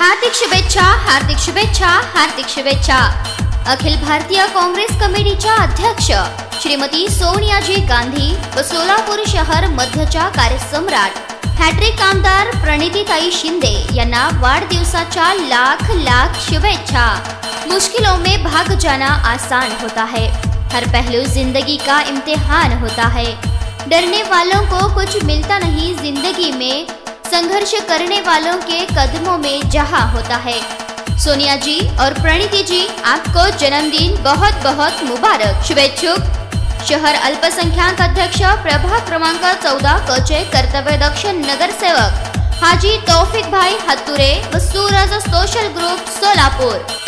हार्दिक शुभेच्छा हार्दिक शुभेच्छा हार्दिक शुभेच्छा. अखिल भारतीय काँग्रेस कमिटीच्या अध्यक्ष श्रीमती सोनियाजी गांधी व सोलापूर शहर मध्यच्या कार्यसम्राट हॅट्रिक आमदार प्रणितीताई शिंदे यांना लाख लाख शुभेच्छा. मुश्किलों में भाग जाना आसान होता है. हर पहलू ज़िंदगी का इम्तिहान होता है. डरने वालों को कुछ मिलता नहीं ज़िंदगी में संघर्ष करने वालों के कदमों में जहाँ होता है। सोनिया जी और प्रणीति जी, आपको जन्मदिन बहुत बहुत मुबारक। शुभेच्छुक। शहर अल्पसंख्याक अध्यक्ष प्रभाग क्रमांक चौदह, कचे कर्तव्य दक्ष नगरसेवक हाजी तौफिक भाई हत्तुरे व सूरज सोशल ग्रुप सोलापूर।